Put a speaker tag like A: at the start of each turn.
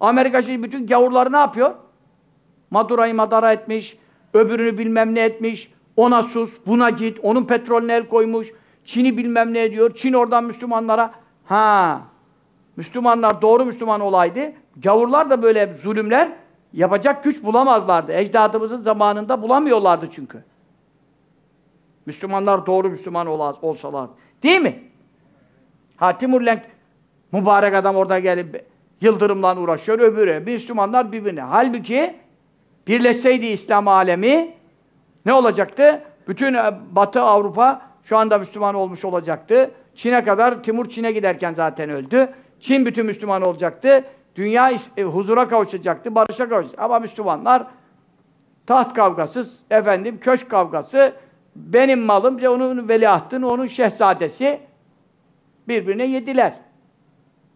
A: Amerika şimdi bütün gavurları ne yapıyor? Madura'yı madara etmiş, öbürünü bilmem ne etmiş, ona sus, buna git, onun petrolüne el koymuş, Çin'i bilmem ne ediyor, Çin oradan Müslümanlara, ha, Müslümanlar doğru Müslüman olaydı, gavurlar da böyle zulümler yapacak güç bulamazlardı. Ecdadımızın zamanında bulamıyorlardı çünkü. Müslümanlar doğru Müslüman olsalar. Değil mi? Ha Timur Lenk mübarek adam orada gelip yıldırımla uğraşıyor öbürü. Müslümanlar birbirine. Halbuki birleşseydi İslam alemi ne olacaktı? Bütün e, Batı Avrupa şu anda Müslüman olmuş olacaktı. Çin'e kadar Timur Çin'e giderken zaten öldü. Çin bütün Müslüman olacaktı. Dünya e, huzura kavuşacaktı, barışa kavuşacaktı. Ama Müslümanlar taht kavgası, efendim köşk kavgası, benim malım, onun veliahtın, onun şehzadesi birbirine yediler.